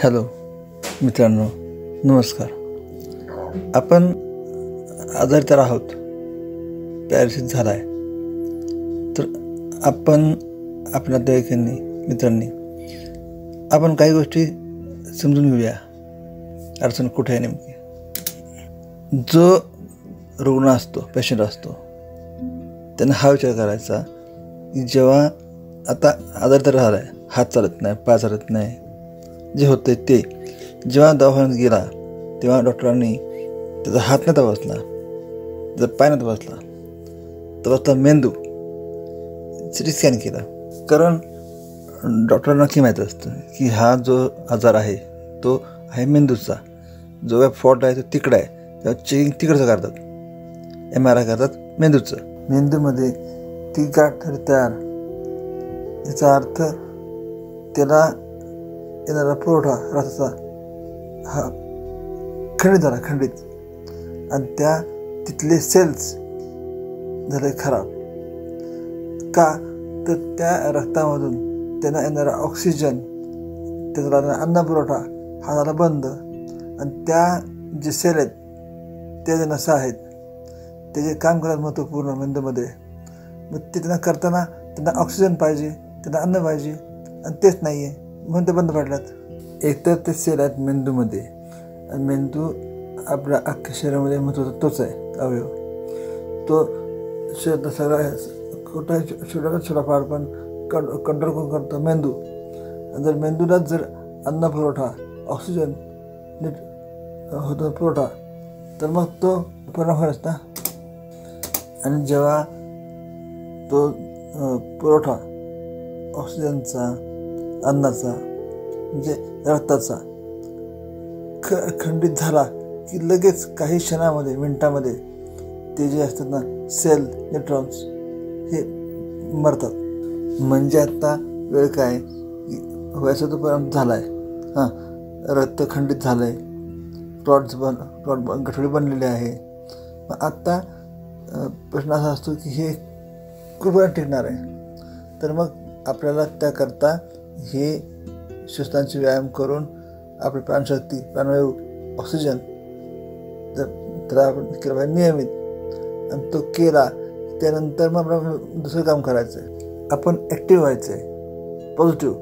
Hello मित्रांनो नमस्कार. आपण आजारी तर आहोत पॅरिसिस झाला आहे तर आपण आपल्या नातेवाईकांनी मित्रांनी आपण काही गोष्टी समजून घेऊया. अडचण कुठे आहे नेमकी? जो रुग्ण असतो पेशंट असतो त्यांना हा विचार करायचा की जेव्हा आता आजार तर झाला आहे हात चालत नाही पाय चालत नाही जे होते ते जेव्हा दवाखान्यात गेला तेव्हा डॉक्टरांनी त्याचा हात नाही तपासला त्याचा पाय नाही तपासला. तपासला मेंदू. सी टी स्कॅन केला. कारण डॉक्टरांना नक्की माहीत असतं की हा जो आजार आहे तो आहे मेंदूचा. जो काय फॉल्ट आहे तो तिकडं आहे. तेव्हा चेकिंग तिकडचं करतात. एम आर आय करतात मेंदूचं. मेंदूमध्ये ती गाठ तयार. याचा अर्थ त्याला येणारा पुरवठा रथाचा हा खंडित झाला खंडित. आणि त्या तिथले सेल्स झाले खराब. का? तर त्या रक्तामधून त्यांना येणारा ऑक्सिजन त्याचा अन्न पुरवठा हा झाला बंद. आणि त्या जे सेल आहेत त्या जे नसा आहेत त्याचे काम करतात महत्त्वपूर्ण मेंदूमध्ये मग ते त्यांना करताना त्यांना ऑक्सिजन पाहिजे त्यांना अन्न पाहिजे आणि तेच नाही आहे बंद बंद पडल्यात. एकतर ते सेल आहेत मेंदूमध्ये. आणि मेंदू आपल्या अख्ख्या शरीरामध्ये महत्त्वाचा तोच आहे अवयव. तो शरीर सगळा कुठं छोटा छोटाफार पण कं कंट्रोल करून करतो मेंदू. जर मेंदूलाच जर अन्न पुरवठा ऑक्सिजन नीट होतो पुरवठा तर मग तो परिणाम होईलच ना. आणि जेव्हा तो पुरवठा ऑक्सिजनचा अन्नाचा म्हणजे रक्ताचा. ख खंडित झाला की लगेच काही क्षणामध्ये मिनटामध्ये ते जे असतात ना सेल न्यूट्रॉन्स हे मरतात. म्हणजे आत्ता वेळ काय? व्हायचा तो परिणाम झाला आहे हां रक्त खंडित झालं आहे क्लॉट्स बन क्लॉट बन गठोडी बनलेले आहे. मग आत्ता प्रश्न असा असतो की हे कृपया टिकणार आहे? तर मग आपल्याला त्याकरता हे श्वसनांचे व्यायाम करून आपली प्राणशक्ती प्राणवायू ऑक्सिजन जर त्याला आपण केलं पाहिजे नियमित. आणि तो केला त्यानंतर मग आपल्याला दुसरं काम करायचं आहे आपण ॲक्टिव्ह व्हायचं आहे पॉझिटिव्ह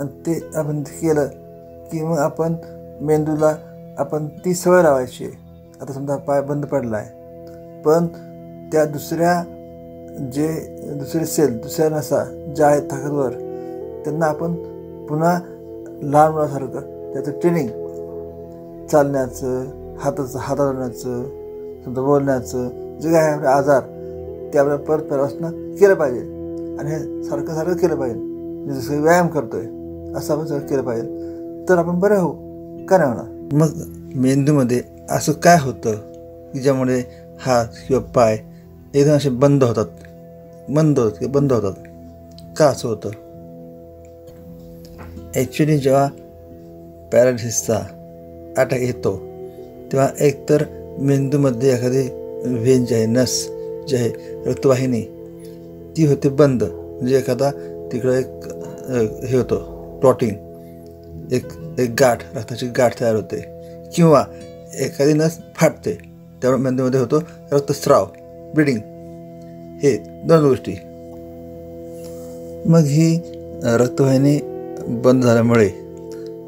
आणि ते आपण केलं की मग आपण मेंदूला आपण ती सवय लावायची. आहे आता समजा पाय बंद पडला आहे पण त्या दुसऱ्या जे दुसरे सेल दुसऱ्या नसा ज्या आहेत ताकदवर त्यांना आपण पुन्हा लहान मुलासारखं त्याचं ट्रेनिंग चालण्याचं हाताचं हाताळण्याचं समजा बोलण्याचं जे काय आपले आजार ते आपल्याला परत परवासनं केलं पाहिजे. आणि हे सारखं सारखं केलं पाहिजे. जसं व्यायाम करतोय असं आपण सगळं केलं पाहिजे. तर आपण बरे होऊ का नाही होणार? मग मेंदूमध्ये असं काय होतं की ज्यामुळे हात किंवा पाय एकदम असे बंद होतात. बंद होतात बंद होतात. का असं होतं? ॲक्च्युली जेव्हा पॅरालिसिसचा अटॅक येतो तेव्हा एकतर मेंदूमध्ये एखादी व्हेन जी आहे नस जी आहे रक्तवाहिनी ती होते बंद. म्हणजे एखादा तिकडं एक हे होतं प्लॉटिंग एक एक गाठ रक्ताची गाठ तयार होते. किंवा एखादी नस फाटते त्यामुळे मेंदूमध्ये होतो रक्तस्राव. ब्लिडिंग हे दोन गोष्टी. मग ही रक्तवाहिनी बंद झाल्यामुळे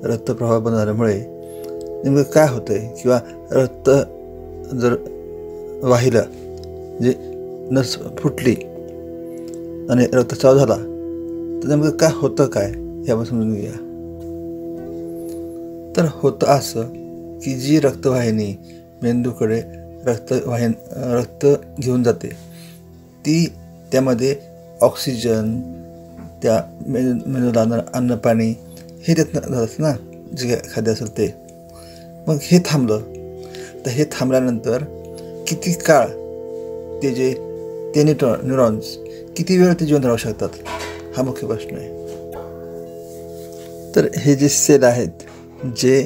रक्तप्रवाह बंद झाल्यामुळे नेमकं काय होतं आहे किंवा रक्त जर वाहिलं जे नस फुटली आणि रक्तस्राव झाला तर नेमकं काय होतं काय? हे आपण समजून घ्या तर होतं असं की जी रक्तवाहिनी मेंदूकडे रक्तवाहिन रक्त घेऊन जाते. ती त्यामध्ये ऑक्सिजन त्या मेंदूला लागणारं अन्न पाणी हे देत जातात ना जे काय खाद्य असेल ते. मग हे थांबलं. तर हे थांबल्यानंतर किती काळ ते जे ते न्यूट्रॉ न्यूरॉन्स किती वेळ ते जिवंत राहू शकतात? हा मुख्य प्रश्न आहे. तर हे जे सेल आहेत जे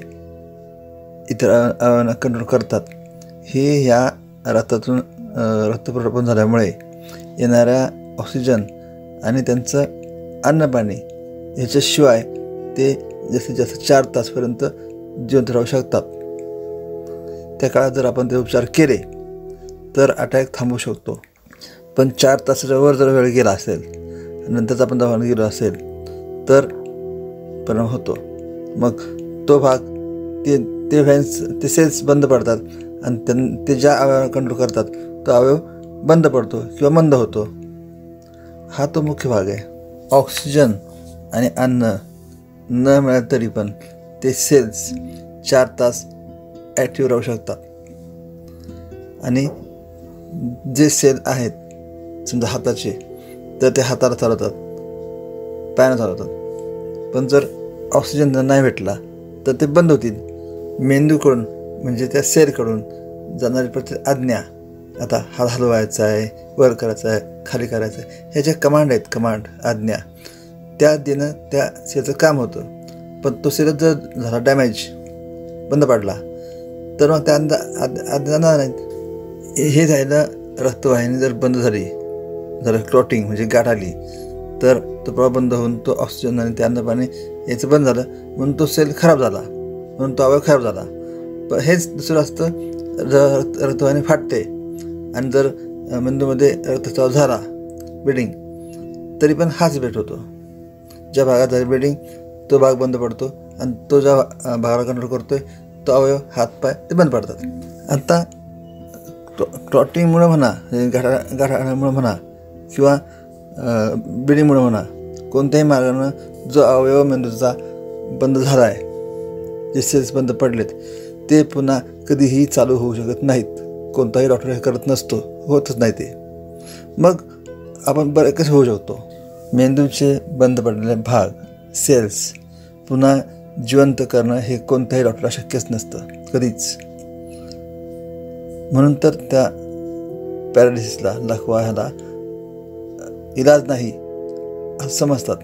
इतर कंट्रोल करतात हे ह्या रक्तातून रक्तप्रपण झाल्यामुळे येणाऱ्या ऑक्सिजन आणि त्यांचं अन्नपाणी ह्याच्याशिवाय ते जास्तीत जास्त चार तासपर्यंत जिवंत राहू शकतात. त्या काळात जर आपण ते उपचार केले तर अटॅक थांबू शकतो. पण चार तासाच्या वर जर वेळ गेला असेल नंतरच आपण दवा गेलो असेल तर परिणाम होतो. मग तो भाग ते ते व्हॅन्स ते सेल्स बंद पडतात. आणि त्यां ते ज्या अवयवाला कंट्रोल करतात तो अवयव बंद पडतो किंवा मंद होतो. हा तो मुख्य भाग आहे. ऑक्सिजन आणि अन्न न मिळालं तरी पण ते सेल्स चार तास ॲक्टिव्ह राहू शकतात. आणि जे सेल आहेत समजा हाताचे तर ते हाताला चालवतात पायानं चालवतात. पण जर ऑक्सिजन जर नाही भेटला तर ते बंद होतील. मेंदूकडून म्हणजे त्या सेलकडून जाणारी प्रत्येक आज्ञा. आता हात हलवायचा आहे वर करायचा आहे खाली करायचं आहे. ह्या ज्या कमांड आहेत कमांड आज्ञा त्या देणं त्या सेलचं काम होतं. पण तो सेल जर झाला डॅमेज बंद पडला तर मग त्या आज्ञा नाहीत हे झालं रक्तवाहिनी जर बंद झाली जर क्लॉटिंग म्हणजे गाठ आली तर तो प्रवाह बंद होऊन तो ऑक्सिजन आणि त्या अन्नपाणी याचं बंद झालं. म्हणून तो सेल खराब झाला. म्हणून तो अवयव खराब झाला. प हेच दुसरं असतं रक्त रक्तवाहिनी फाटते. आणि जर मेंदूमध्ये रक्तस्राव झाला ब्लिडिंग तरी पण हाच भेट होतो. ज्या भागात झाली ब्लिडिंग तो भाग बंद पडतो आणि तो ज्या भागाला कंट्रोल करतो आहे तो अवयव हातपाय ते बंद पडतात. आता ट्रॉटिंगमुळं म्हणा गाठा गाठामुळं म्हणा किंवा ब्लिडिंगमुळं म्हणा कोणत्याही मार्गानं जो अवयव मेंदूचा बंद झाला आहे जे सेल्स बंद पडलेत ते पुन्हा कधीही चालू होऊ शकत नाहीत. कोणताही डॉक्टर हे करत नसतो. होतच नाही ते. मग आपण बरं कसं होऊ शकतो? मेंदूचे बंद पडलेले भाग सेल्स पुन्हा जिवंत करणं हे कोणत्याही डॉक्टरला शक्यच नसतं. कधीच. म्हणून तर त्या पॅरालिसिसला लखवा ह्याला इलाज नाही असं समजतात.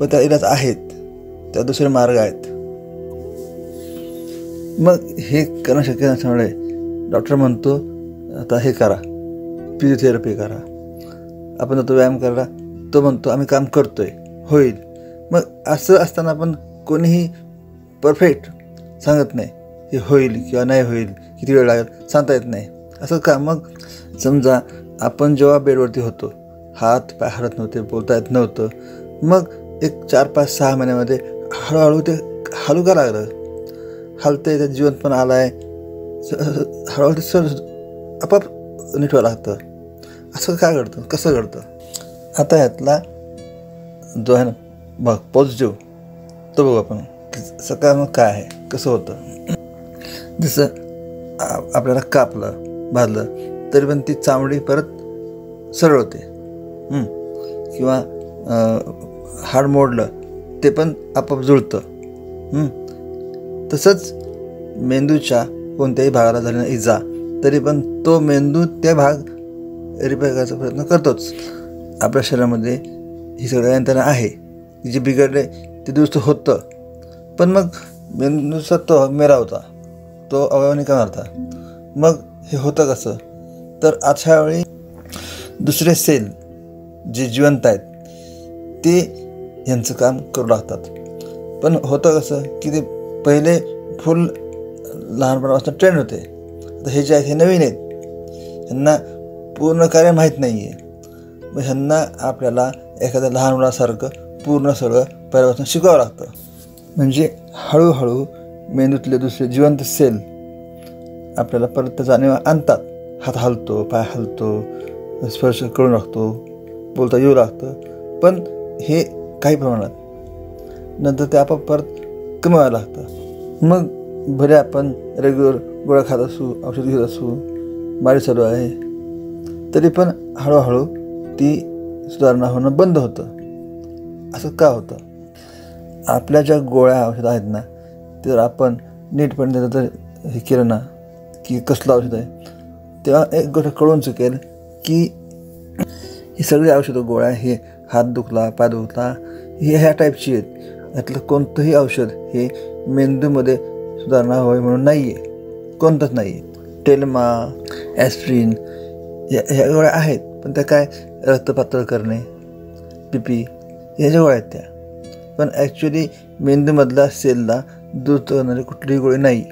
पण त्या इलाज आहेत. त्या दुसरे मार्ग आहेत. मग हे करणं शक्य नसल्यामुळे डॉक्टर म्हणतो आता हे करा फिजिओथेरपी करा. आपण जातो व्यायाम करा तो म्हणतो आम्ही काम करतो आहे होईल. मग असं असताना आपण कोणीही परफेक्ट सांगत नाही हे होईल किंवा नाही होईल किती वेळ लागेल सांगता येत नाही. असं का? मग समजा आपण जेव्हा बेडवरती होतो हात पाय हरत नव्हते बोलता येत नव्हतं. मग एक चार पाच सहा महिन्यामध्ये हळूहळू ते हलू का लागलं? हलतं त्यात जिवंत पण आलं आहे हळूहळू सर आपाप नीट लागतं. असं काय घडतं? कसं घडतं? आता यातला जो आहे ना बघ पॉझिटिव्ह तो बघू आपण. सकाळ काय आहे? कसं होतं? जसं आपल्याला कापलं भाजलं तरी पण ती चामडी परत सरळ होते. किंवा हाड मोडलं ते पण आपोआप जुळतं. तसंच मेंदूच्या कोणत्याही भागाला झालेला इजा तरी पण तो मेंदू त्या भाग रिपेअर करायचा प्रयत्न करतोच. आपल्या शरीरामध्ये ही सगळ्या यंत्रणा आहे जे बिघडले ते दुरुस्त होतं. पण मग मेंदूचा तो मेरा होता तो अवयवाने का मारता? मग हे होतं कसं? तर अशा वेळी दुसरे सेल जे जिवंत आहेत ते यांचं काम करू लागतात. पण होतं कसं की ते पहिले फुल लहानपणापासून ट्रेंड होते. तर हे जे आहेत हे नवीन आहेत. ह्यांना पूर्ण कार्य माहीत नाही आहे मग ह्यांना आपल्याला एखाद्या लहान मुलासारखं पूर्ण सगळं पहिल्यापासून शिकावं लागतं. म्हणजे हळूहळू मेंदूतले दुसरे जिवंत सेल आपल्याला परत जाणीव आणतात. हात हलतो पाय हलतो स्पर्श करून लागतो बोलता येऊ लागतं. पण हे काही प्रमाणात नंतर ते आपोआप परत कमी व्हायला लागतं. मग भले आपण रेग्युलर गोळ्या खात असू औषध घेत असू बारी चालू आहे तरी पण हळूहळू ती सुधारणा होणं बंद होतं. असं का होतं? आपल्या ज्या गोळ्या औषधं आहेत ना तर आपण नीटपणे त्याचं जर हे केलं ना की कसलं औषध आहे तेव्हा एक गोष्ट कळून चुकेल की ही सगळी औषधं गोळ्या हे हात दुखला पाय दुखला हे ह्या टाईपची आहेत. यातलं कोणतंही औषध हे मेंदूमध्ये सुधारणा हवी म्हणून नाही आहे कोणतंच नाही आहे टेलमा ॲस्प्रिन या ह्या गोळ्या आहेत पण त्या काय रक्त पातळ करणे पी पी ह्याच्या गोळ्या आहेत त्या. पण ॲक्च्युली मेंदूमधल्या सेलला दूर करणारी कुठलीही गोळी नाही.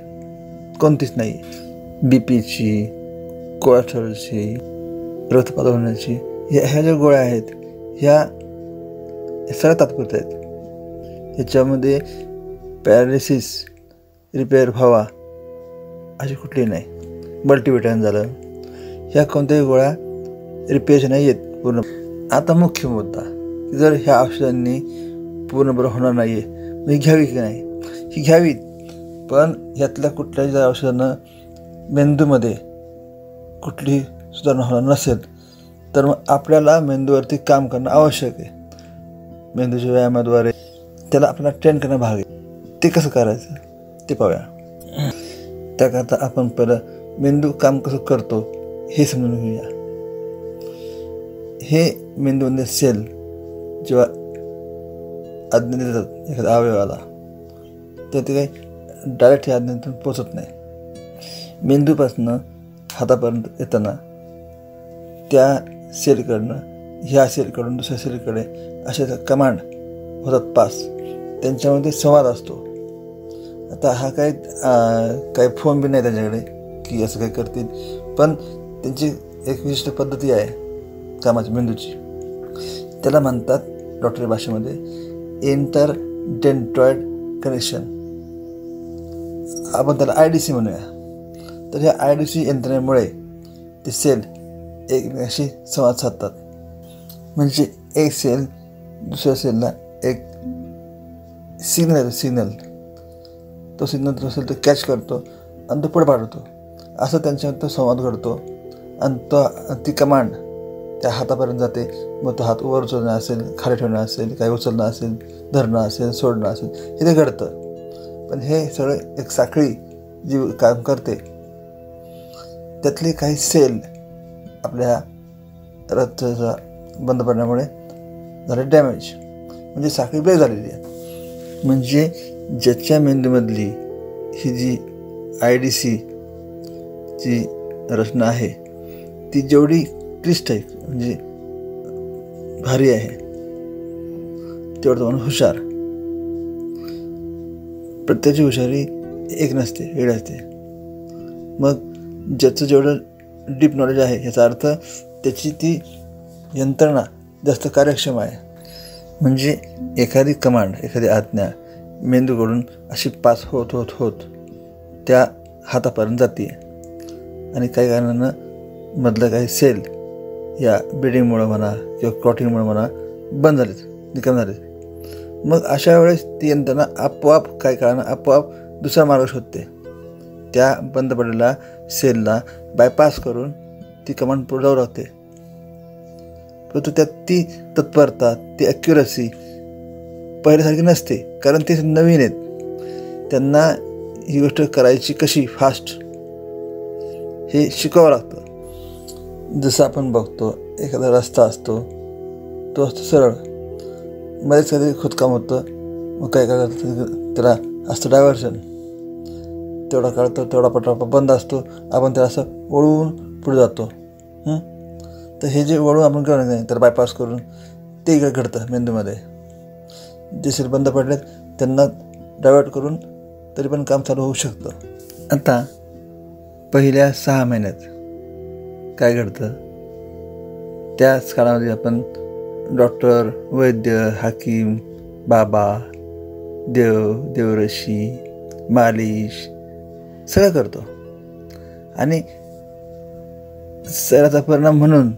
कोणतीच नाही. बी पीची कोलेस्ट्रॉलची रक्तपातळ होण्याची ह्या ह्या ज्या गोळ्या आहेत ह्या सगळ्या तात्पुरत्या आहेत. ह्याच्यामध्ये पॅरालिसिस रिपेअर व्हावा अशी कुठली नाही. मल्टीविटामिन झालं. ह्या कोणत्याही गोळ्या रिपेअरच्या नाही आहेत पूर्ण आता मुख्य मुद्दा जर ह्या औषधांनी पूर्ण बरं होणार नाही आहे मग म्हणजे घ्यावी की नाही? ही घ्यावीत पण यातल्या कुठल्याही जर औषधानं मेंदूमध्ये कुठली सुधारणा होणार नसेल तर मग आपल्याला मेंदूवरती काम करणं आवश्यक आहे. मेंदूच्या व्यायामाद्वारे त्याला आपल्याला ट्रेन करणं भाग आहे. ते कसं करायचं? ते पाहूया. त्याकरता आपण पहिलं मेंदू काम कसं करतो हे समजून घेऊया. हे मेंदूमध्ये सेल जेव्हा आज्ञा देतात एखाद्या अवयवाला तर ते काही डायरेक्ट ह्या आज्ञेतून पोचत नाही. मेंदूपासनं हातापर्यंत येताना त्या सेलकडनं ह्या सेलकडून दुसऱ्या सेलकडे असे कमांड होतात पास. त्यांच्यामध्ये संवाद असतो. आता हा काय काही फोन बी नाही त्यांच्याकडे की असं काही करतील. पण त्यांची एक विशिष्ट पद्धती आहे कामाची मेंदूची. त्याला म्हणतात डॉक्टरी भाषेमध्ये इंटर डेंट्रॉइड कनेक्शन. आपण त्याला आय डी सी म्हणूया. तर ह्या आय डी सी यंत्रणेमुळे ते सेल एकमेकाशी संवाद साधतात. म्हणजे एक सेल दुसऱ्या सेलला एक सिग्नल सिग्नल. तो सिग्नल जो असेल तो कॅच करतो आणि तो पुढे पाठवतो. असं त्यांच्यामध्ये तो संवाद घडतो. आणि तो ती कमांड त्या हातापर्यंत जाते. मग तो हात वर उचलणं असेल खाली ठेवणं असेल काही उचलणं असेल धरणं असेल सोडणं असेल हे ते घडतं. पण हे सगळं एक साखळी जी काम करते त्यातले काही सेल आपल्या रथचा बंद पडण्यामुळे झाले डॅमेज म्हणजे साखळी ब्रेक झालेली आहे. म्हणजे ज्याच्या मेंदूमधली ही जी आय डी सी ची रचना आहे ती जेवढी क्लिष्ट आहे म्हणजे भारी आहे तेवढं तुम्हाला हुशार. प्रत्येकाची हुशारी एक नसते वेगळी असते. मग ज्याचं जेवढं डीप नॉलेज आहे याचा अर्थ त्याची ती यंत्रणा जास्त कार्यक्षम आहे. म्हणजे एखादी कमांड एखादी आज्ञा मेंदूकडून अशी पास होत होत होत त्या हातापर्यंत जाते आणि काही कारणानं मधलं काही सेल या ब्लिडिंगमुळं म्हणा किंवा क्रॉटिंगमुळं म्हणा बंद झालेत निकाम झालेत. मग अशा वेळेस ती यंत्रणा आपोआप काही काळानं आपोआप दुसरा मार्ग शोधते. त्या बंद पडलेल्या सेलला बायपास करून ती कमांड पुढे जाऊ लागते. परंतु त्यात ती तत्परता ती ॲक्युरसी पहिल्यासारखी नसते कारण ते नवीन आहेत. त्यांना ही गोष्ट करायची कशी? फास्ट हे शिकावं लागतं. जसं आपण बघतो एखादा रस्ता असतो तो असतो सरळ. मध्येच कधी खोदकाम होतं. मग काय काय करतं त्याला असतं डायव्हर्शन तेवढा काळ तर तेवढा पटापा बंद असतो. आपण त्याला असं वळवून पुढे जातो. तर हे जे वळून आपण करणार नाही तर बायपास करून ते इकडे घडतं मेंदूमध्ये. जे सेल बंद आहेत त्यांना डायवर्ट करून तरी पण काम चालू होऊ शकतं. आता पहिल्या सहा महिन्यात काय घडतं? त्याच काळामध्ये आपण डॉक्टर वैद्य हाकीम बाबा देव देवरशी मालिश सगळं करतो. आणि सराचा परिणाम म्हणून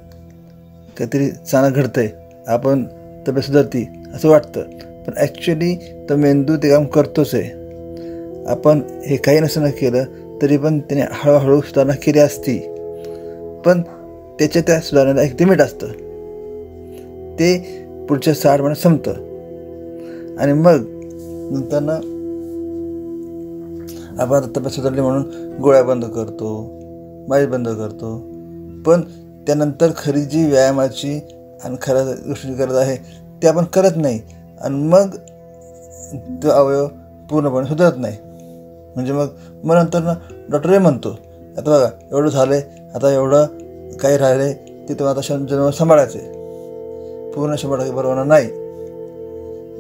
काहीतरी चांगलं घडतं आहे आपण तब्येत सुधारती असं वाटतं. पण ॲक्च्युली तो मेंदू ते काम करतोच आहे. आपण हे काही नसताना केलं तरी पण त्याने हळूहळू सुधारणा केली असती. पण त्याच्या त्या सुधारण्याला एक लिमिट असतं. ते पुढच्या साठ महिन्यात संपतं. आणि मग नंतरनं आपण आता तब्येत सुधारली म्हणून गोळ्या बंद करतो माईस बंद करतो. पण त्यानंतर खरी जी व्यायामाची आणि खऱ्या गोष्टीची गरज आहे ते आपण करत नाही. आणि मग तो अवयव पूर्णपणे सुधारत नाही. म्हणजे मग मग नंतर ना डॉक्टरही म्हणतो आता बघा एवढं झालं आहे आता एवढं काही राहिले ते तुम्हाला आता जन्म सांभाळायचे पूर्ण शंभर टक्के बरोबर नाही.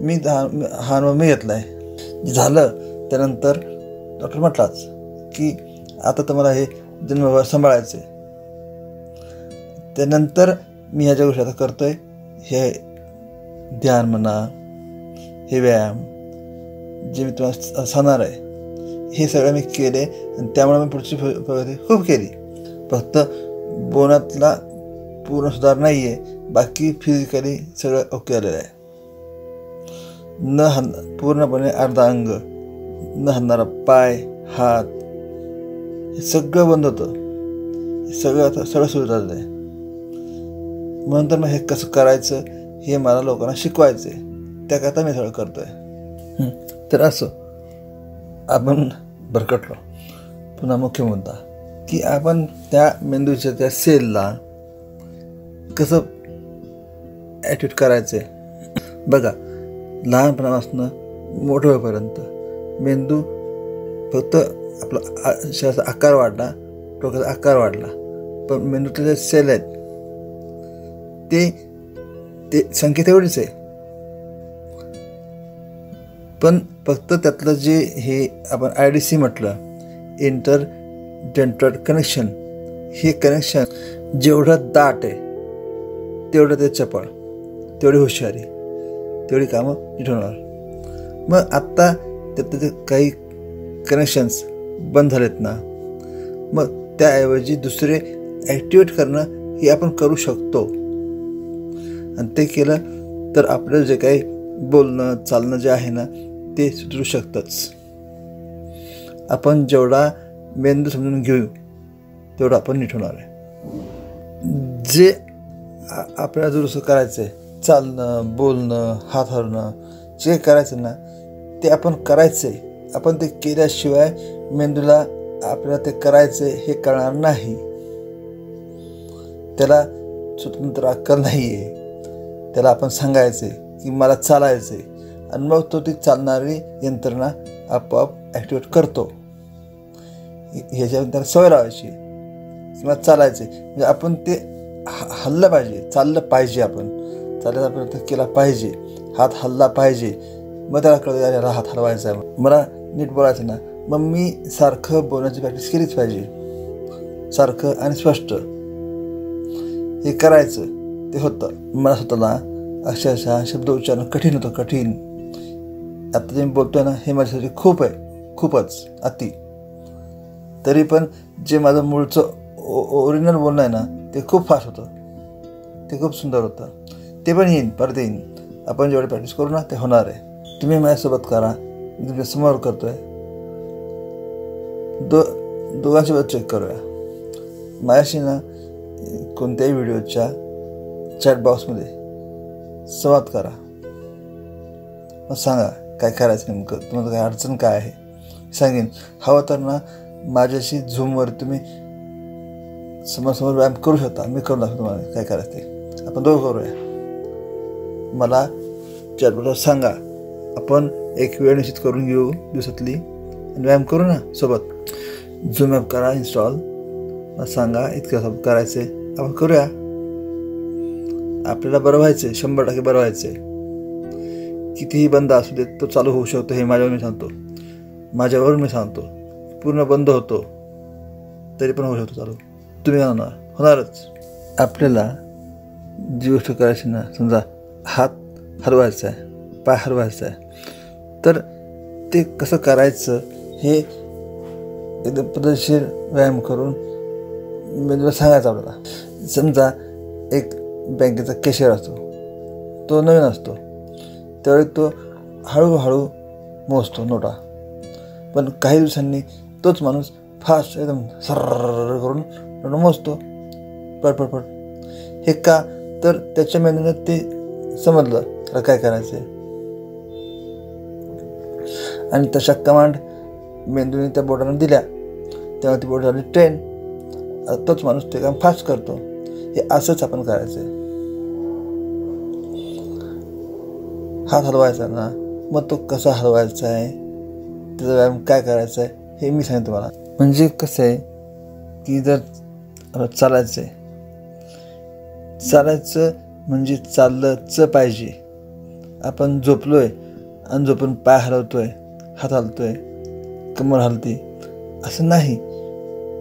मी हा अनुभव मी घेतला आहे झालं त्यानंतर डॉक्टर म्हटलाच की आता तुम्हाला हे जन्म सांभाळायचं आहे त्यानंतर मी ह्याच्या गोष्टी आता करतो आहे हे ध्यान म्हणा हे व्यायाम जे मी तुम्हाला सांगणार आहे हे सगळं मी केले आणि त्यामुळे मी पुढची प्रगती खूप केली. फक्त बोनातला पूर्ण सुधार नाही आहे बाकी फिजिकली सगळं ओके आलेलं आहे. न हन पूर्णपणे अर्धा अंग न हलणारा पाय हात हे सगळं बंद होतं. सगळं आता सगळं सुरू झालेलं आहे. म्हणून तर मग हे कसं करायचं हे मला लोकांना शिकवायचं आहे त्याकरता मी सगळं करतो आहे तर असं आपण भरकटलो. पुन्हा मुख्य मुद्दा की आपण त्या मेंदूच्या त्या सेलला कसं ॲटिट करायचं? आहे बघा लहानपणापासून मोठं होईपर्यंत मेंदू फक्त आपला शरीराचा आकार वाढला डोक्याचा आकार वाढला. पण मेंदूतले जे सेल आहेत ते ते संख्या तेवढीच आहे. पण फक्त त्यातलं जे हे आपण आय डी सी म्हटलं इंटर डेंटल कनेक्शन हे कनेक्शन जेवढं दाट आहे तेवढं ते चपळ तेवढी हुशारी तेवढी कामं नीट होणार मग आत्ता त्यात ते काही कनेक्शन्स बंद झालेत ना मग त्याऐवजी दुसरे ॲक्टिवेट करणं हे आपण करू शकतो. आणि ते केलं तर आपलं जे काही बोलणं चालणं जे आहे ना ते सुधरू शकतंच. आपण जेवढा मेंदू समजून घेऊ तेवढं आपण नीट होणार आहे. जे आपल्याला दुरुस्त करायचं आहे चालणं बोलणं हात हरणं जे करायचं ना ते आपण करायचं आहे आपण ते केल्याशिवाय मेंदूला आपल्याला ते करायचं हे कळणार नाही. त्याला स्वतंत्र अक्कल नाही आहे त्याला आपण सांगायचं आहे की मला चालायचं आहे आणि मग तो ती चालणारी यंत्रणा आपोआप ॲक्टिवेट करतो. ह्याच्यानंतर सवय लावायची. किंवा चालायचे. म्हणजे आपण ते हल्लं पाहिजे. चाललं पाहिजे आपण. चालायचा प्रयत्न केला पाहिजे. हात हल्ला पाहिजे. मग त्याला कळत याला हात हलवायचा आहे मला नीट बोलायचं ना. मग मी सारखं बोलण्याची प्रॅक्टिस केलीच पाहिजे. सारखं आणि स्पष्ट. हे करायचं. ते होतं. मला स्वतःला अक्षरशः शब्द उच्चारण कठीण होतं. कठीण. आता जे मी बोलतोय ना हे माझ्यासाठी खूप आहे. खूपच. अति. तरी पण जे माझं मूळचं ओरिजिनल बोलणं आहे ना ते खूप फास्ट होतं. ते खूप सुंदर होतं. ते पण येईन परत येईन. आपण जेवढे प्रॅक्टिस करू ना ते होणार आहे. तुम्ही माझ्यासोबत करा. मी तुमच्यासमोर करतो आहे दो दोघांसोबत चेक करूया. माझ्याशी ना कोणत्याही व्हिडिओच्या चॅट बॉक्समध्ये संवाद करा. मग सांगा काय करायचं नेमकं? तुम्हाला काय अडचण काय आहे? सांगेन. हवं तर ना माझ्याशी झूमवर तुम्ही समोर व्यायाम करू शकता. मी करू दाखवतो तुम्हाला काय करायचं ते. आपण दोघं करूया. मला चॅटबॉटवर सांगा. आपण एक वेळ निश्चित करून घेऊ दिवसातली आणि व्यायाम करू ना सोबत. झूम ॲप करा इन्स्टॉल मला सांगा इतकं करायचं आहे आपण करूया. आपल्याला बरं व्हायचं आहे शंभर टक्के बरं व्हायचं आहे कितीही बंद असू देत तो चालू होऊ शकतो हे माझ्यावर मी सांगतो. माझ्यावर मी सांगतो. पूर्ण बंद होतो तरी पण होऊ शकतो चालू. तुम्ही होणार होणारच. आपल्याला जी गोष्ट करायची ना समजा हात हरवायचा आहे पाय हरवायचा आहे तर ते कसं करायचं हे एकदम पद्धतशीर व्यायाम करून मेंदूला सांगायचं आपल्याला. समजा एक बँकेचा कॅशियर असतो तो नवीन असतो. त्यावेळी तो हळूहळू मोजतो नोटा. पण काही दिवसांनी तोच माणूस फास्ट एकदम सर्र करून नोटा मोजतो. पट हे का? तर त्याच्या मेंदूने ते समजलं. तर काय करायचं आहे आणि तशा कमांड मेंदूने त्या बोटाने दिल्या. तेव्हा ती बोट झाली ट्रेन तोच माणूस ते काम फास्ट करतो. हे असंच आपण करायचं आहे हात हलवायचा ना मग तो कसा हलवायचा आहे त्याचा व्यायाम काय करायचा आहे हे मी सांगेन तुम्हाला. म्हणजे कसं आहे की जर चालायचं आहे चालायचं म्हणजे चाललंच पाहिजे. आपण झोपलो आहे आणि झोपून पाय हलवतो आहे हात हलतो आहे कमर हलते असं नाही.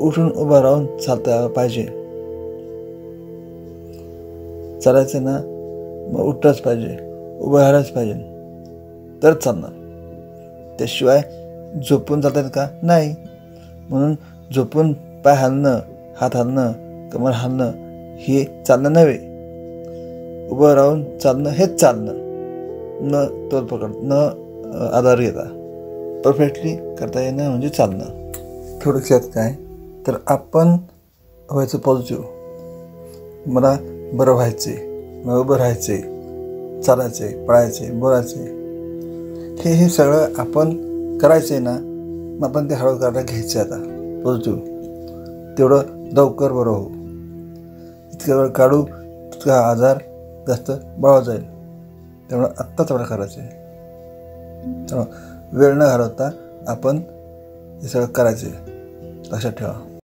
उठून उभं राहून चालता पाहिजे. चालायचं ना मग उठलंच पाहिजे. उभं राहायलाच पाहिजे. तर चालणार. त्याशिवाय झोपून जातात का? नाही. म्हणून झोपून पाय हालणं हात हालणं कमर हालणं हे चालणं नव्हे. उभं राहून चालणं हेच चालणं. न तोल पकड न आधार घेता. परफेक्टली करता येणं म्हणजे चालणं. थोडक्यात काय? तर आपण व्हायचं पॉझिटिव्ह. मला बरं व्हायचे मला उभं राहायचे चालायचे पळायचे बोलायचे. हे हे सगळं आपण करायचे ना मग आपण ते हळू करायला घ्यायचं आता. पॉझिटिव्ह. तेवढं लवकर बरं हो इतकं वेळ काढू तितका आजार जास्त बळा जाईल. त्यामुळं आत्ताच एवढं करायचं आहे त्यामुळं वेळ न घालवता आपण हे सगळं करायचं आहे लक्षात ठेवा.